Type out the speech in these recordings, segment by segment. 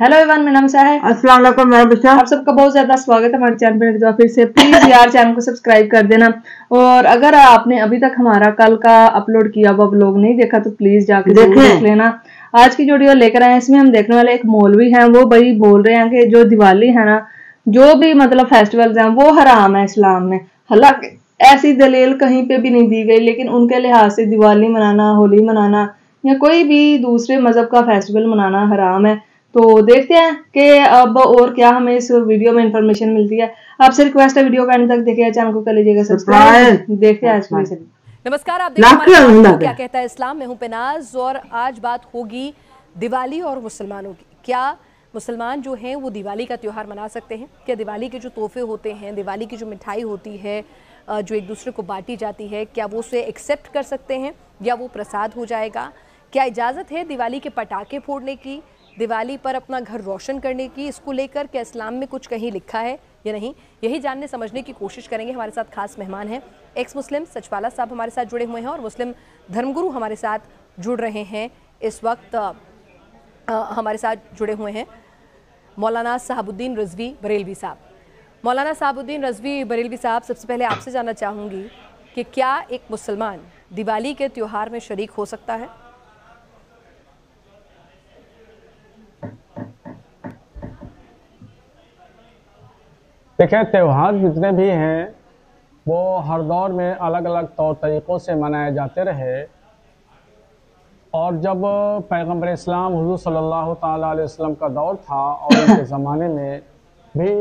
Hello Avon मेरा नाम है। अस्सलाम वालेकुम मैं आप सबका बहुत ज़्यादा स्वागत है हमारे चैनल पर एक बार फिर से प्लीज़ यार चैनल को सब्सक्राइब कर देना। और अगर आपने अभी तक हमारा कल का अपलोड किया हुआ ब्लॉग नहीं देखा तो प्लीज़ जाकर देख। लेना। आज की जो वीडियो लेकर आए इसमें हम देखने वाले एक मौलवी है। वो भाई बोल रहे हैं कि जो दिवाली है ना जो भी मतलब फेस्टिवल्स हैं वो हराम है इस्लाम में। हालाँकि ऐसी दलील कहीं पे भी नहीं दी गई लेकिन उनके लिहाज से दिवाली मनाना होली मनाना या कोई भी दूसरे मज़हब का फेस्टिवल मनाना हराम है। तो देखते हैं कि अब और क्या हमें इस वीडियो में इंफॉर्मेशन मिलती है। आपसे रिक्वेस्ट है वीडियो का एंड तक देखिए चैनल को कर लीजिएगा सब्सक्राइब देखते हैं आज की नमस्कार आप देखिए क्या कहता है इस्लाम? में हूँ पेनाज और आज बात होगी दिवाली और मुसलमानों की। क्या मुसलमान जो हैं वो दिवाली का त्यौहार मना सकते हैं? क्या दिवाली के जो तोहफे होते हैं दिवाली की जो मिठाई होती है जो एक दूसरे को बांटी जाती है क्या वो उसे एक्सेप्ट कर सकते हैं या वो प्रसाद हो जाएगा? क्या इजाज़त है दिवाली के पटाखे फोड़ने की? दिवाली पर अपना घर रोशन करने की इसको लेकर क्या इस्लाम में कुछ कहीं लिखा है या नहीं? यही जानने समझने की कोशिश करेंगे। हमारे साथ खास मेहमान हैं। एक्स मुस्लिम सचवाला साहब हमारे साथ जुड़े हुए हैं और मुस्लिम धर्मगुरु हमारे साथ जुड़ रहे हैं। इस वक्त आ, हमारे साथ जुड़े हुए हैं मौलाना साहबुद्दीन रजवी बरेलवी साहब। मौलाना साहबुद्दीन रजवी बरेलवी साहब सबसे पहले आपसे जानना चाहूँगी कि क्या एक मुसलमान दिवाली के त्यौहार में शरीक हो सकता है? देखिए त्यौहार जितने भी हैं, वो हर दौर में अलग अलग तौर तरीक़ों से मनाए जाते रहे। और जब पैगंबर इस्लाम हजू सल्लल्लाहु अलैहि वसल्लम का दौर था, और उनके ज़माने में भी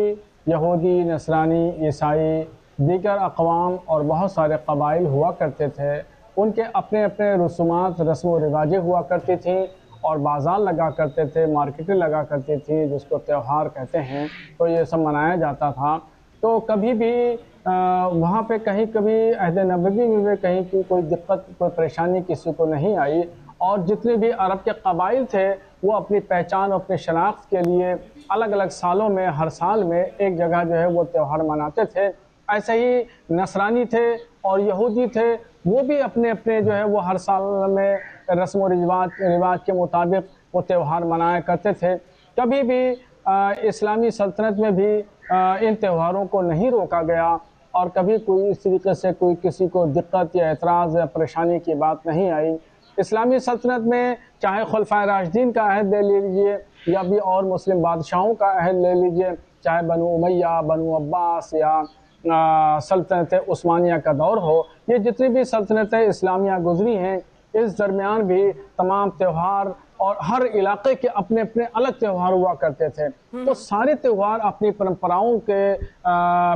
यहूदी, नसरानी, ईसाई, दीगर अकवाम और बहुत सारे कबाइल हुआ करते थे। उनके अपने अपने रसूमात रस्म व रिवाजें हुआ करती थीं। और बाज़ार लगा करते थे, मार्केटें लगा करती थी, जिसको त्यौहार कहते हैं तो ये सब मनाया जाता था। तो कभी भी वहाँ पे कहीं, कभी अहद नबी में कहीं की कोई दिक्कत, कोई परेशानी किसी को नहीं आई। और जितने भी अरब के कबाइल थे, वो अपनी पहचान और अपनी शनाख्त के लिए अलग अलग सालों में, हर साल में एक जगह जो है वो त्यौहार मनाते थे। ऐसे ही नसरानी थे और यहूदी थे, वो भी अपने अपने जो है वो हर साल में रस्म रिवाज रिवाज के मुताबिक वो त्यौहार मनाया करते थे। कभी भी आ, इस्लामी सल्तनत में भी आ, इन त्यौहारों को नहीं रोका गया और कभी कोई इस तरीके से कोई किसी को दिक्कत या एतराज़ या परेशानी की बात नहीं आई। इस्लामी सल्तनत में चाहे खलफा राशदीन का अहद ले लीजिए या भी और मुस्लिम बादशाहों का अहद ले लीजिए चाहे बनु उमैया बनु अब्बास या सल्तनत उस्मानिया का दौर हो ये जितनी भी सल्तनतें इस्लामिया गुजरी हैं इस दरमियान भी तमाम त्यौहार और हर इलाके के अपने अपने अलग त्यौहार हुआ करते थे हम्म। तो सारे त्यौहार अपनी परंपराओं के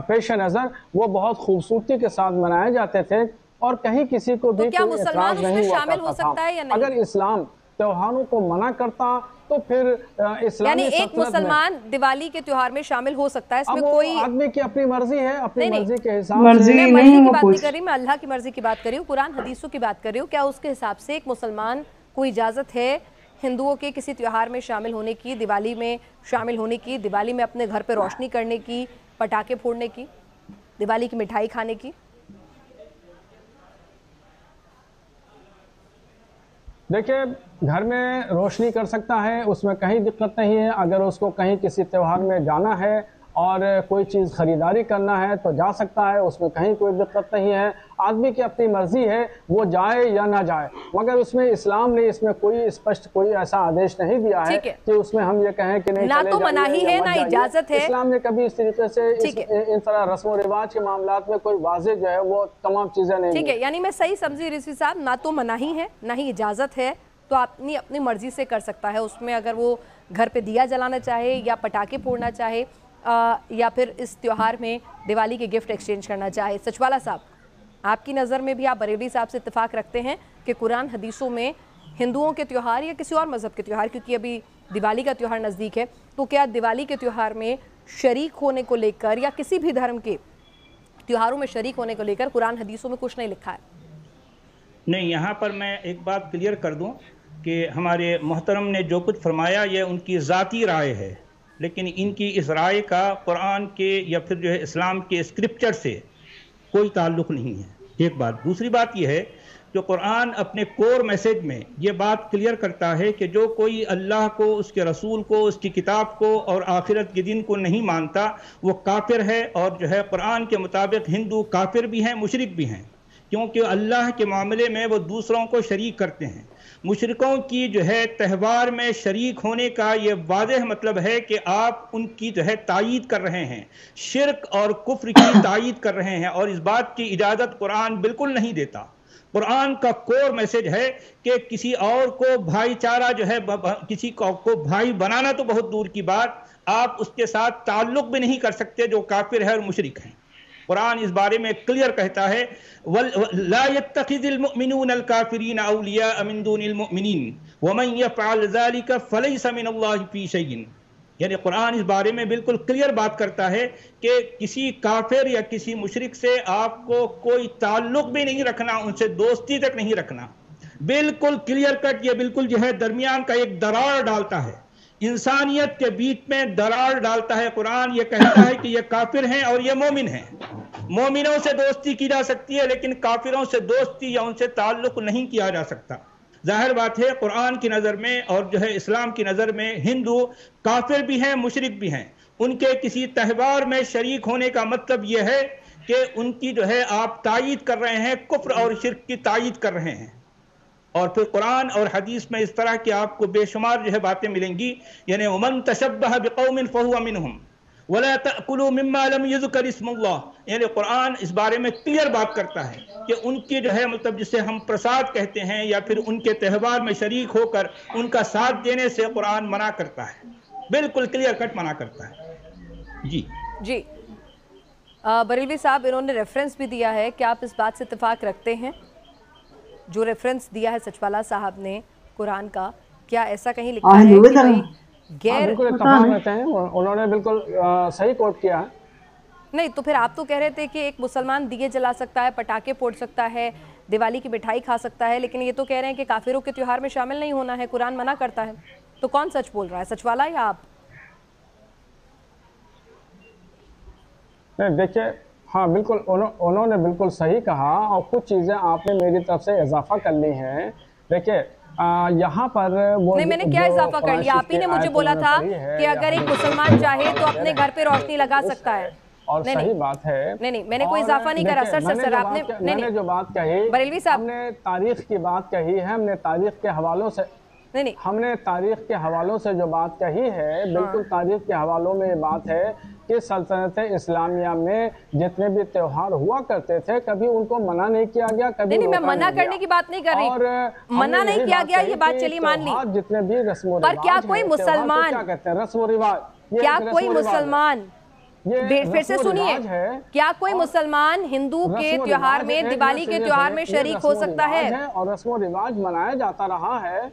पेश नज़र वो बहुत खूबसूरती के साथ मनाए जाते थे और कहीं किसी को भी तो क्या भी शामिल हो सकता है या नहीं? अगर इस्लाम त्योहारों को मना करता तो फिर यानी एक मुसलमान दिवाली के त्योहार में शामिल हो सकता है। इसमें कोई आदमी की अपनी मर्ज़ी है अपनी मर्ज़ी के हिसाब से मैं मर्ज़ी की बात नहीं कर रही मैं अल्लाह की मर्ज़ी की बात कर रही हूँ कुरान हदीसों की बात कर रही हूँ। क्या उसके हिसाब से एक मुसलमान को इजाज़त है हिंदुओं के किसी त्यौहार में शामिल होने की दिवाली में शामिल होने की दिवाली में अपने घर पर रोशनी करने की पटाखे फोड़ने की दिवाली की मिठाई खाने की? देखिए, घर में रोशनी कर सकता है, उसमें कहीं दिक्कत नहीं है। अगर उसको कहीं किसी त्यौहार में जाना है और कोई चीज़ ख़रीदारी करना है तो जा सकता है उसमें कहीं कोई दिक्कत नहीं है। आदमी की अपनी मर्ज़ी है वो जाए या ना जाए। मगर उसमें इस्लाम ने इसमें कोई स्पष्ट कोई ऐसा आदेश नहीं दिया है कि उसमें हम ये कहें कि नहीं ना तो मनाही है ना इजाज़त है। इस्लाम ने कभी इस तरीके से इस, इन तरह रस्म रिवाज के मामला में कोई वाजे जो है वो तमाम चीज़ें नहीं ठीक है यानी मैं सही समझी रिजवी साहब ना तो मनाही है ना ही इजाज़त है तो अपनी अपनी मर्ज़ी से कर सकता है। उसमें अगर वो घर पे दिया जलाना चाहे या पटाखे फोड़ना चाहे या फिर इस त्यौहार में दिवाली के गिफ्ट एक्सचेंज करना चाहे। सचवाला साहब, आपकी नज़र में भी आप बरेली साहब से इतफाक़ रखते हैं कि कुरान हदीसों में हिंदुओं के त्यौहार या किसी और मज़हब के त्यौहार, क्योंकि अभी दिवाली का त्यौहार नज़दीक है तो क्या दिवाली के त्यौहार में शरीक होने को लेकर या किसी भी धर्म के त्योहारों में शरीक होने को लेकर कुरान हदीसों में कुछ नहीं लिखा है? नहीं, यहाँ पर मैं एक बात क्लियर कर दूँ कि हमारे मोहतरम ने जो कुछ फरमाया यह उनकी ज़ाती राय है। लेकिन इनकी इस राय का कुरान के या फिर जो है इस्लाम के स्क्रिप्चर से कोई ताल्लुक़ नहीं है। एक बात। दूसरी बात यह है, जो कुरान अपने कोर मैसेज में ये बात क्लियर करता है कि जो कोई अल्लाह को, उसके रसूल को, उसकी किताब को और आखिरत के दिन को नहीं मानता, वो काफिर है और जो है कुरान के मुताबिक हिंदू काफिर भी हैं, मुशरक भी हैं। क्योंकि अल्लाह के मामले में वो दूसरों को शरीक करते हैं। मुशरकों की जो है त्यौहार में शरीक होने का ये वाज मतलब है कि आप उनकी जो है तायद कर रहे हैं। शिरक और कुफ्र की तायद कर रहे हैं और इस बात की इजाज़त कुरान बिल्कुल नहीं देता। कुरान का कोर मैसेज है कि किसी और को भाईचारा जो है किसी को, को भाई बनाना तो बहुत दूर की बात। आप उसके साथ ताल्लुक भी नहीं कर सकते जो काफिर है और मुशरक हैं। कुरान इस बारे में क्लियर कहता है काफिरीन अलिया अमिन वमन यफ़अल ज़ालिका फलैसा मिनल्लाहि फ़ी शैइन यानी कुरान इस बारे में बिल्कुल क्लियर बात करता है कि किसी काफिर या किसी मुशरक से आपको कोई ताल्लुक भी नहीं रखना, उनसे दोस्ती तक नहीं रखना। बिल्कुल क्लियर कट, ये बिल्कुल जो है दरमियान का एक दरार डालता है। इंसानियत के बीच में दरार डालता है कुरान, ये कहता है कि ये काफिर हैं और ये मोमिन हैं। मोमिनों से दोस्ती की जा सकती है, लेकिन काफिरों से दोस्ती या उनसे ताल्लुक नहीं किया जा सकता। ज़ाहिर बात है, कुरान की नज़र में और जो है इस्लाम की नज़र में हिंदू काफिर भी हैं, मुशरक भी हैं। उनके किसी त्यौहार में शरीक होने का मतलब यह है कि उनकी जो है आप तायद कर रहे हैं, कुफ्र और शिरक की तायद कर रहे हैं। और फिर कुरान और हदीस में इस तरह की आपको बेशुमार जो है बातें मिलेंगी, यानी उमन तशब्बह बिकौमिन यानी कुरान इस बारे में क्लियर बात करता है कि उनकी जो है मतलब जिसे हम प्रसाद कहते हैं या फिर उनके त्यौहार में शरीक होकर उनका साथ देने से कुरान मना करता है। बिल्कुल क्लियर कट मना करता है। जी। जी। बरेलवी साहब, इन्होंने रेफरेंस भी दिया है। कि आप इस बात से इतफाक रखते हैं? जो रेफरेंस दिया है सचवाला साहब ने कुरान का क्या ऐसा कहीं लिखा है कि गैर हाँ, उन्होंने बिल्कुल सही कोट किया। है नहीं तो फिर आप तो कह रहे थे कि एक मुसलमान दिए जला सकता है पटाखे फोड़ सकता है दिवाली की मिठाई खा सकता है लेकिन ये तो कह रहे हैं कि काफिरों के त्योहार में शामिल नहीं होना है कुरान मना करता है। तो कौन सच बोल रहा है सच वाला या आप? देखिए हाँ बिल्कुल उन्होंने बिल्कुल सही कहा और कुछ चीज़ें आपने मेरी तरफ़ से इजाफा कर ली हैं। देखिए यहाँ पर वो नहीं मैंने क्या इजाफा कर लिया? आप ही ने मुझे बोला था कि अगर एक मुसलमान चाहे तो अपने घर पे रोशनी लगा सकता है। और नहीं, सही नहीं, बात है। नहीं नहीं मैंने कोई इजाफा नहीं करा। सर सर सर आपने नहीं नहीं। जो बात कही बरेलवी साहब। हमने तारीख की बात कही है हमने तारीख के हवालों से नहीं नहीं। हमने तारीख के हवालों से जो बात कही है हाँ। बिल्कुल तारीख के हवालों में ये बात है कि सल्तनत इस्लामिया में जितने भी त्योहार हुआ करते थे कभी उनको मना नहीं किया गया कभी नहीं, नहीं मैं मना करने की बात नहीं कर रही। और मना नहीं किया गया ये बात चलिए मान ली। जितने भी रस्म पर क्या कोई मुसलमान क्या कहते हैं? रस्म रिवाज। क्या कोई मुसलमान? फिर से सुनिए। क्या कोई मुसलमान हिंदू के त्योहार में दिवाली के त्योहार में शरीक हो सकता है? और रस्म रिवाज मनाया जाता रहा है।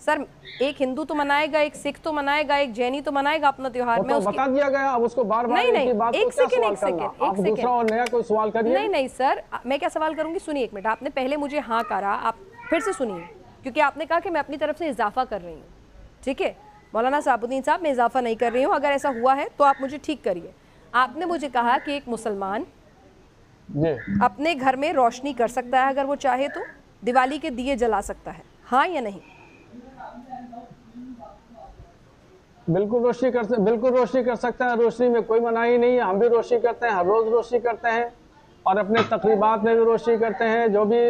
सर एक हिंदू तो मनाएगा एक सिख तो मनाएगा एक जैनी तो मनाएगा अपना त्योहार। में तो बता दिया गया अब उसको बार बार नहीं नहीं बात एक सेकंड एक सेकंड एक सेकंड और नया कोई सवाल करिए। नहीं नहीं सर मैं क्या सवाल करूँगी? सुनिए एक मिनट आपने पहले मुझे हाँ करा आप फिर से सुनिए क्योंकि आपने कहा कि मैं अपनी तरफ़ से इजाफा कर रही हूँ ठीक है? मौलाना साबुद्दीन साहब मैं इजाफा नहीं कर रही हूँ अगर ऐसा हुआ है तो आप मुझे ठीक करिए। आपने मुझे कहा कि एक मुसलमान अपने घर में रोशनी कर सकता है अगर वो चाहे तो दिवाली के दिए जला सकता है हाँ या नहीं? बिल्कुल रोशनी कर बिल्कुल रोशनी कर सकता है। रोशनी में कोई मनाही नहीं है। हम भी रोशनी करते हैं हर रोज रोशनी करते हैं और अपने तकरीबात में भी रोशनी करते हैं। जो भी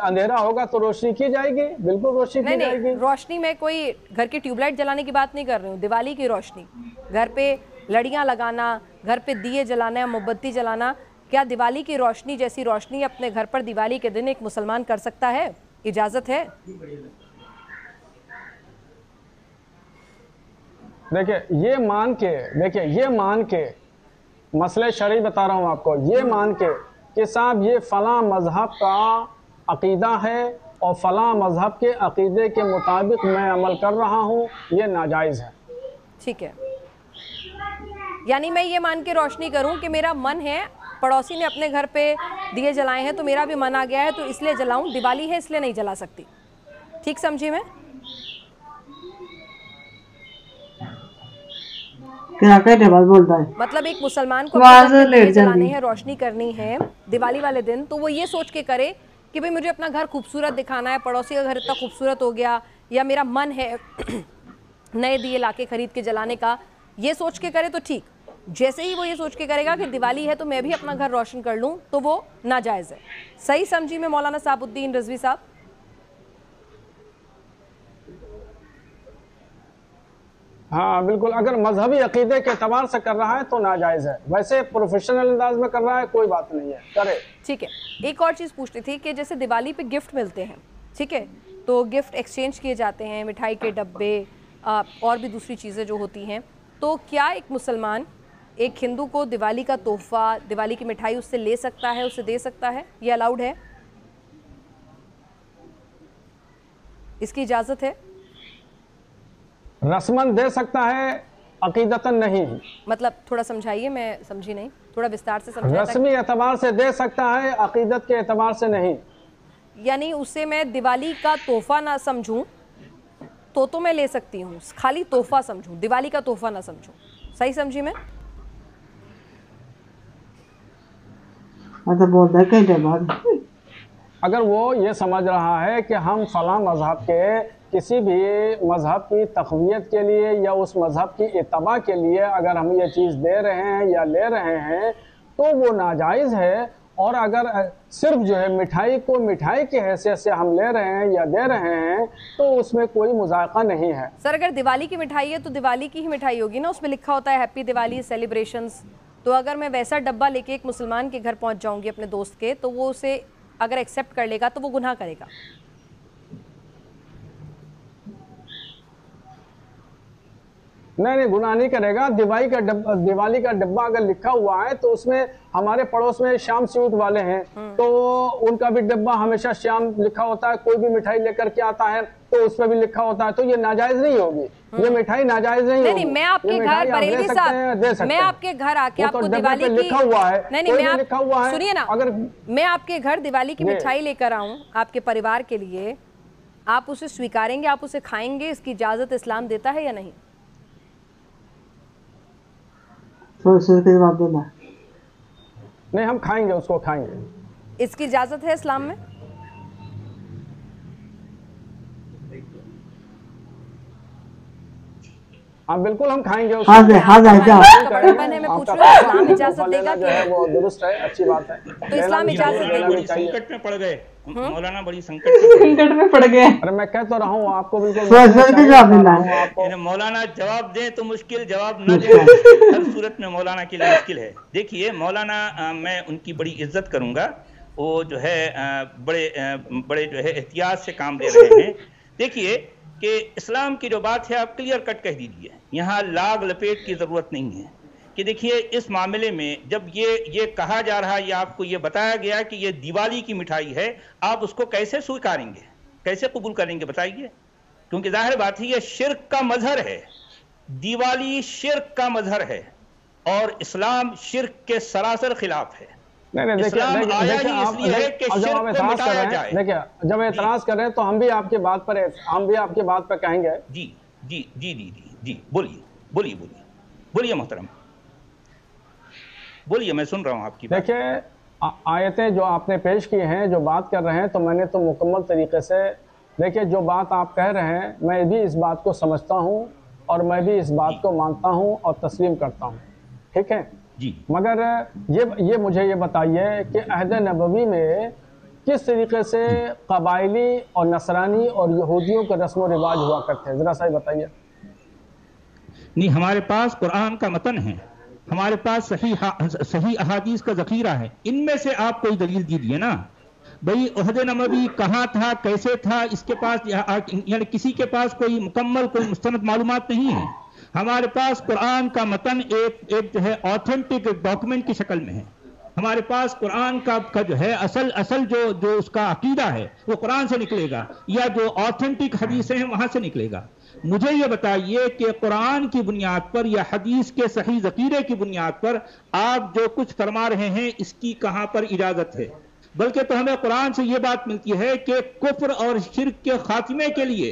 अंधेरा होगा तो रोशनी की जाएगी बिल्कुल रोशनी की जाएगी। रोशनी में कोई घर की ट्यूबलाइट जलाने की बात नहीं कर रही हूँ। दिवाली की रोशनी। घर पे लड़ियाँ लगाना घर पे दिए जलाना या मोमबत्ती जलाना क्या दिवाली की रोशनी जैसी रोशनी अपने घर पर दिवाली के दिन एक मुसलमान कर सकता है? इजाज़त है? देखिए, ये मान के, देखिए, ये मान के, मसले शरी बता रहा हूँ आपको, ये मान के कि साहब ये फ़लाँ मज़हब का अकीदा है और फ़लाँ मज़हब के अकीदे के मुताबिक मैं अमल कर रहा हूँ, ये नाजायज़ है। ठीक है। यानी मैं ये मान के रोशनी करूँ कि मेरा मन है, पड़ोसी ने अपने घर पे दिए जलाए हैं तो मेरा भी मन आ गया है तो इसलिए जलाऊं, दिवाली है, इसलिए नहीं जला सकती। ठीक समझी मैं? मतलब एक मुसलमान को जलाने है रोशनी करनी है दिवाली वाले दिन तो वो ये सोच के करे कि भाई मुझे अपना घर खूबसूरत दिखाना है पड़ोसी का घर इतना खूबसूरत हो गया या मेरा मन है नए दिए लाके खरीद के जलाने का ये सोच के करे तो ठीक। जैसे ही वो ये सोच के करेगा कि दिवाली है तो मैं भी अपना घर रोशन कर लूँ तो वो नाजायज़ है। सही समझी मैं मौलाना साहबुद्दीन रजवी साहब? हाँ बिल्कुल। अगर मजहबी अकीदे के अतबार से कर रहा है तो नाजायज़ है। वैसे प्रोफेशनल अंदाज में कर रहा है, कोई बात नहीं है। करे। ठीक है। एक और चीज़ पूछती थी कि जैसे दिवाली पे गिफ्ट मिलते हैं, ठीक है? तो गिफ्ट एक्सचेंज किए जाते हैं, मिठाई के डब्बे और भी दूसरी चीज़ें जो होती हैं। तो क्या एक मुसलमान एक हिंदू को दिवाली का तोहफा, दिवाली की मिठाई उससे ले सकता है, उसे दे सकता है? ये अलाउड है? इसकी इजाज़त है? रस्मन दे सकता है अकीदतन नहीं। मतलब थोड़ा समझाइए मैं समझी नहीं। थोड़ा विस्तार से समझाइए रस्मी एतबार से दे सकता है अकीदत के एतबार से नहीं। यानी उसे मैं दिवाली का तोहफा ना समझूं तो तो मैं ले सकती हूँ। खाली तोहफा समझूं दिवाली का तोहफा ना समझूं। सही समझी मैं? मतलब है अगर वो ये समझ रहा है कि हम फला मज़हब के किसी भी मज़हब की तकवीत के लिए या उस मज़हब की इतबा के लिए अगर हम ये चीज़ दे रहे हैं या ले रहे हैं तो वो नाजायज़ है। और अगर सिर्फ़ जो है मिठाई को मिठाई की हैसियत से हम ले रहे हैं या दे रहे हैं तो उसमें कोई मुजायका नहीं है। सर, अगर दिवाली की मिठाई है तो दिवाली की ही मिठाई होगी ना? उसमें लिखा होता है, हैप्पी दिवाली, सेलिब्रेशंस। तो अगर मैं वैसा डब्बा लेके एक मुसलमान के घर पहुँच जाऊँगी अपने दोस्त के तो वो उसे अगर एक्सेप्ट कर लेगा तो वो गुनाह करेगा। नहीं नहीं गुनाह नहीं करेगा। दिवाली का डब्बा दिवाली का डब्बा अगर लिखा हुआ है तो उसमें हमारे पड़ोस में श्याम स्वीट वाले हैं। हम्म। तो उनका भी डब्बा हमेशा श्याम लिखा होता है कोई भी मिठाई लेकर के आता है तो उसमें भी लिखा होता है। तो ये नाजायज नहीं होगी। हम्म। ये मिठाई नाजायज नहीं, नहीं होगी। मैं आपके घर बरेली साहब मैं आपके घर आके तो आपको दिवाली की लिखा हुआ है। नहीं नहीं मैं लिखा हुआ है सुनिए ना अगर मैं आपके घर दिवाली की मिठाई लेकर आऊँ आपके परिवार के लिए आप उसे स्वीकारेंगे आप उसे खाएँगे इसकी इजाज़त इस्लाम देता है या नहीं? तो देना नहीं हम खाएँगे उसको खाएँगे। इसकी इजाज़त है इस्लाम में? हाँ बिल्कुल हम खाएँगे उसको। हाँ हाँ मैं पूछ रही हूँ इस्लाम इजाज़त देगा जो है वो दुरुस्त है अच्छी बात है। तो इस्लाम इजाज़त देगा संकट में पड़ गए। हम्म? मौलाना बड़ी संकट संकट में पड़ गए। अरे मैं कह तो रहा हूँ आपको बिल्कुल मौलाना जवाब दे तो मुश्किल जवाब न दें हर सूरत में मौलाना के लिए मुश्किल है। देखिए मौलाना मैं उनकी बड़ी इज़्ज़त करूँगा। वो जो है बड़े बड़े जो है एहतियात से काम ले रहे हैं। देखिए कि इस्लाम की जो बात है, आप क्लियर कट कह दीजिए। यहाँ लाग लपेट की ज़रूरत नहीं है। कि देखिए, इस मामले में जब ये ये कहा जा रहा है, या आपको ये बताया गया कि ये दिवाली की मिठाई है, आप उसको कैसे स्वीकारेंगे? कैसे कबूल करेंगे, बताइए। क्योंकि ज़ाहिर बात है, ये शिरक का मजहर है। दिवाली शिरक का मजहर है। और इस्लाम शिरक के सरासर खिलाफ है। नहीं नहीं देखिए जब हम एतराज़ कर रहे हैं देखिए जब एतराज़ कर रहे हैं तो हम भी आपकी बात पर हम भी आपकी बात पर कहेंगे। जी जी जी जी जी जी बोलिए बोलिए बोलिए बोलिए मोहतरम बोलिए मैं सुन रहा हूँ आपकी देखिए आयतें जो आपने पेश की हैं जो बात कर रहे हैं तो मैंने तो मुकम्मल तरीके से देखिए जो बात आप कह रहे हैं मैं भी इस बात को समझता हूँ और मैं भी इस बात को मानता हूँ और तस्लीम करता हूँ। ठीक है? जी। मगर ये ये मुझे ये बताइए कि अहद नबवी में किस तरीके से कबायली और नसरानी और यहूदियों के रस्म व रिवाज हुआ करते हैं? ज़रा सा बताइए। नहीं हमारे पास कुरान का मतन है। हमारे पास सही सही अहादीस का जखीरा है। इनमें से आप कोई दलील दीजिए ना। भाई अहद नबवी कहाँ था कैसे था इसके पास यानी किसी के पास कोई मुकम्मल कोई मुस्तंद मालूम नहीं है। हमारे पास कुरान का मतन एक एक जो है ऑथेंटिक डॉक्यूमेंट की शक्ल में है। हमारे पास कुरान का, का जो है असल असल जो जो उसका अकीदा है वो कुरान से निकलेगा या जो ऑथेंटिक हदीसें हैं वहाँ से निकलेगा। मुझे ये बताइए कि कुरान की बुनियाद पर या हदीस के सही जकीरे की बुनियाद पर आप जो कुछ फरमा रहे हैं इसकी कहाँ पर इजाज़त है? बल्कि तो हमें कुरान से यह बात मिलती है कि कुफर और शिरक के खात्मे के लिए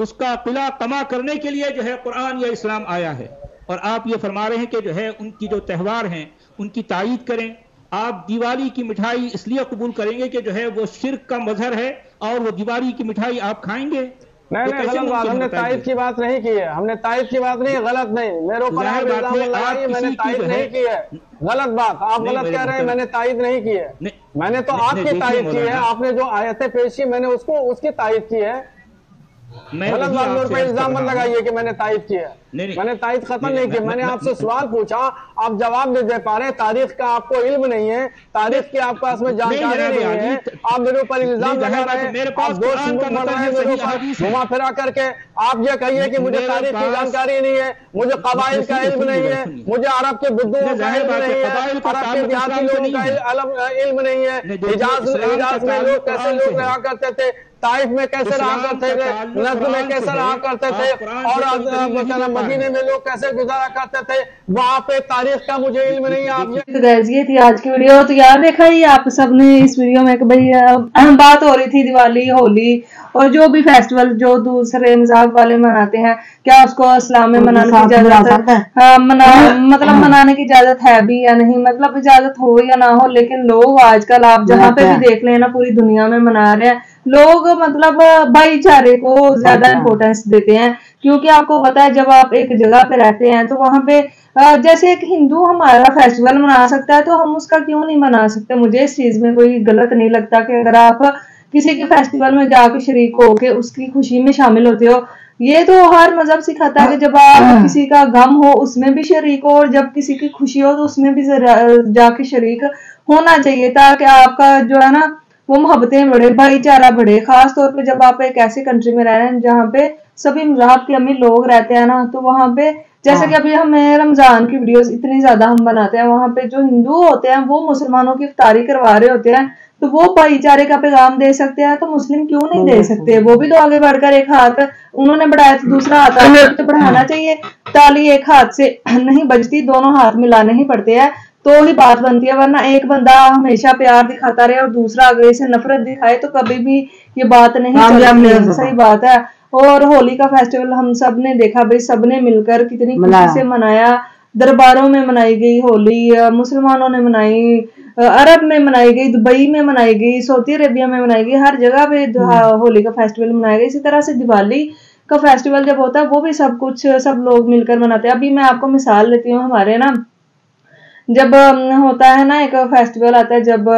उसका किला कमा करने के लिए जो है कुरान या इस्लाम आया है। और आप ये फरमा रहे हैं कि जो है उनकी जो त्यौहार हैं उनकी तायद करें। आप दिवाली की मिठाई इसलिए कबूल करेंगे कि जो है वो शिरक का मजहर है और वो दिवाली की मिठाई आप खाएँगे। नहीं तो नहीं गलत बात हमने ये? की बात नहीं की है। हमने ताइद की बात नहीं गलत नहीं। मेरे ऊपर मैंने की नहीं है- की है। गलत बात आप गलत कह रहे हैं मैंने ताइद नहीं की है। मैंने तो आपकी ताइद की है आपने जो आयतें पेश की मैंने उसको उसकी ताइद की है। मैं गलत वही बात मेरे आपसे पे अर्ज़ इल्ज़ाम मत लगाइए कि मैंने ताइद की नहीं, नहीं। मैंने ताइद खत्म नहीं, की मैंने आपसे सवाल पूछा आप जवाब नहीं दे पा रहे तारीख का आपको इल्म नहीं है तारीख की आपके पास में जानकारी नहीं है। आप मेरे ऊपर इल्ज़ाम लगा रहे हैं। मतलब है। घुमा फिरा करके आप ये कहिए कि मुझे तारीख की जानकारी नहीं है मुझे कबाइल का इल्म नहीं है मुझे अरब के बुद्धुओं का इल्म है, नहीं है अरब के देहाती लोगों का इल्म- इल्म नहीं है। नहीं, देखिए, इजाज इस्लाम का इजाज में लोग कैसे लोग रहा करते थे ताइफ में कैसे रहा करते थे? ताल्लुक में कैसे रहा करते थे? और मतलब मदीने में लोग कैसे गुजारा करते थे? वहाँ पे तारीख का मुझे इल्म नहीं आप ये तो थी आज की वीडियो। तो यार देखा ही आप सबने इस वीडियो में कि भाई बात हो रही थी दिवाली होली और जो भी फेस्टिवल जो दूसरे मज़ाक वाले मनाते हैं क्या उसको इस्लाम में मनाने की इजाज़त मना है? हाँ, मना मतलब मनाने की इजाज़त है भी या नहीं? मतलब इजाज़त हो या ना हो लेकिन लोग आजकल आप जहाँ पे भी मनाते हैं। देख लेना पूरी दुनिया में मना रहे हैं। लोग मतलब भाईचारे को ज़्यादा इम्पोर्टेंस देते हैं। क्योंकि आपको पता है जब आप एक जगह पे रहते हैं तो वहाँ पे जैसे एक हिंदू हमारा फेस्टिवल मना सकता है तो हम उसका क्यों नहीं मना सकते? मुझे इस चीज़ में कोई गलत नहीं लगता कि अगर आप किसी के फेस्टिवल में जाके शरीक होके उसकी खुशी में शामिल होते हो। ये तो हर मज़हब सिखाता है कि जब आप किसी का गम हो उसमें भी शरीक हो और जब किसी की खुशी हो तो उसमें भी जाके शरीक होना चाहिए ताकि आपका जो है ना वो मोहब्बतें बढ़े भाईचारा बढ़े खास तौर पे जब आप एक ऐसी कंट्री में रह रहे हैं जहाँ पे सभी मजाहब के अमीर लोग रहते हैं ना तो वहाँ पे जैसे कि अभी हमें रमज़ान की वीडियोस इतनी ज़्यादा हम बनाते हैं वहाँ पे जो हिंदू होते हैं वो मुसलमानों की इफ्तारी करवा रहे होते हैं तो वो भाईचारे का पैगाम दे सकते हैं तो मुस्लिम क्यों नहीं दे सकते? वो भी तो आगे बढ़कर एक हाथ उन्होंने बढ़ाया तो दूसरा हाथ तो बढ़ाना चाहिए। ताली एक हाथ से नहीं बजती दोनों हाथ मिलाने ही पड़ते हैं। तो ही बात बनती है वरना एक बंदा हमेशा प्यार दिखाता रहे और दूसरा अगले से नफरत दिखाए तो कभी भी ये बात नहीं चलती। सही बात है। और होली का फेस्टिवल हम सबने देखा भाई सबने मिलकर कितनी खुशी से मनाया। दरबारों में मनाई गई होली मुसलमानों ने मनाई अरब में मनाई गई दुबई में मनाई गई सऊदी अरेबिया में मनाई गई हर जगह पे होली का फेस्टिवल मनाया गया। इसी तरह से दिवाली का फेस्टिवल जब होता है वो भी सब कुछ सब लोग मिलकर मनाते हैं। अभी मैं आपको मिसाल लेती हूँ हमारे ना जब होता है ना एक फेस्टिवल आता है जब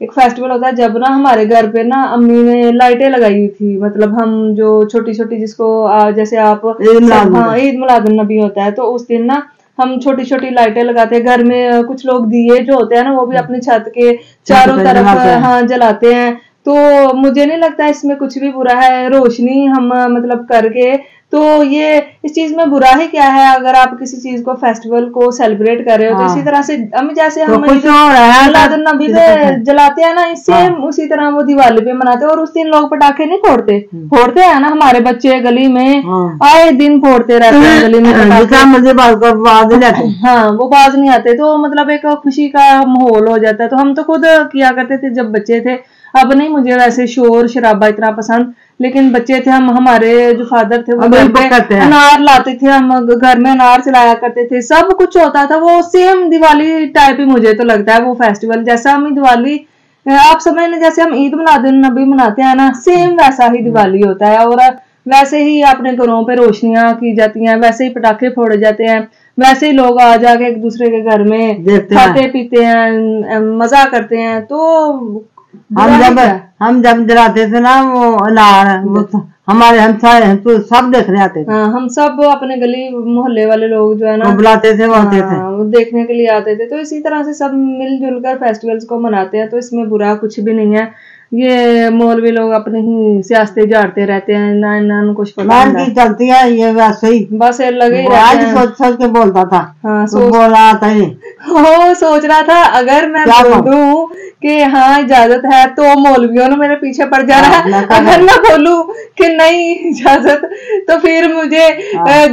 एक फेस्टिवल होता है जब ना हमारे घर पे ना अम्मी ने लाइटें लगाई हुई थी मतलब हम जो छोटी छोटी जिसको जैसे आप ईद मिलाद हाँ ईद मिलाद नबी होता है तो उस दिन ना हम छोटी छोटी लाइटें लगाते हैं घर में कुछ लोग दिए जो होते हैं ना वो भी अपनी छत के चारों तरफ़ हाँ। जलाते हैं। तो मुझे नहीं लगता इसमें कुछ भी बुरा है रोशनी हम मतलब करके तो ये इस चीज़ में बुरा ही क्या है? अगर आप किसी चीज़ को फेस्टिवल को सेलिब्रेट कर रहे हो तो हाँ। इसी तरह से हम जैसे तो हम हो है मिलाद नबी पे जलाते हैं ना इससे हाँ। उसी तरह वो दिवाली पे मनाते हैं और उस दिन लोग पटाखे नहीं फोड़ते। फोड़ते हैं ना हमारे बच्चे गली में हाँ। आए दिन फोड़ते रहते हैं गली में ही हाँ वो बाज नहीं आते तो मतलब एक खुशी का माहौल हो जाता है। तो हम तो खुद किया करते थे जब बच्चे थे अब नहीं मुझे वैसे शोर शराबा इतना पसंद लेकिन बच्चे थे हम हमारे जो फादर थे वो घर पे अनार लाते थे हम घर में अनार चलाया करते थे। सब कुछ होता था वो सेम दिवाली टाइप ही मुझे तो लगता है वो फेस्टिवल जैसा हम दिवाली आप समझ लें जैसे हम ईद मिलाद नबी मनाते हैं ना सेम वैसा ही दिवाली होता है और वैसे ही अपने घरों पे रोशनियाँ की जाती हैं वैसे ही पटाखे फोड़े जाते हैं वैसे ही लोग आ जाके एक दूसरे के घर में खाते पीते हैं मज़ा करते हैं तो हम जब हम जब जलाते थे ना वो अनार वो तो हमारे हम सारे हम तो सब देखने आते थे। आ, हम सब अपने गली मोहल्ले वाले लोग जो है ना बुलाते थे वो आते थे। हाँ, वो देखने के लिए आते थे। तो इसी तरह से सब मिलजुल कर फेस्टिवल्स को मनाते हैं तो इसमें बुरा कुछ भी नहीं है। ये मौलवी लोग अपने ही सियासते झाड़ते रहते हैं ना ना कुछ पता की चलती है ये वैसे ही। बस लगे आज सोच सोच के बोलता था। हाँ सोच बोल रहा था ये। वो सोच रहा था अगर मैं बोल? दूँ कि हाँ इजाज़त है तो मौलवियों खोलो मेरे पीछे पड़ जा रहा हाँ, है अगर मैं बोलूँ कि नहीं इजाज़त तो फिर मुझे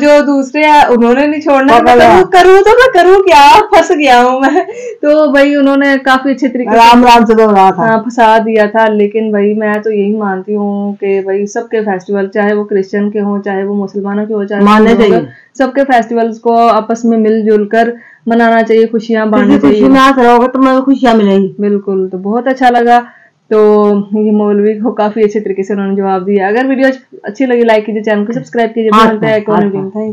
जो दूसरे हैं उन्होंने नहीं छोड़ना मैं हाँ। करूँ करूँ तो मैं करूँ क्या? फंस गया हूँ मैं। तो भाई उन्होंने काफ़ी अच्छे तरीके से राम राम से रहा था। हाँ फंसा दिया था लेकिन भाई मैं तो यही मानती हूँ कि भाई सबके फेस्टिवल चाहे वो क्रिश्चियन के हों चाहे वो मुसलमानों के हों चाहे वो मानने चाहिए। सबके फेस्टिवल्स को आपस में मिलजुल कर मनाना चाहिए खुशियाँ बांटनी चाहिए। में हाथ रहोगे तो तुम्हें खुशियाँ मिलेंगी। बिल्कुल तो बहुत अच्छा लगा। तो ये मौलवी को काफ़ी अच्छे तरीके से उन्होंने जवाब दिया। अगर वीडियो अच्छी लगी लाइक कीजिए चैनल को सब्सक्राइब कीजिए में। Thank you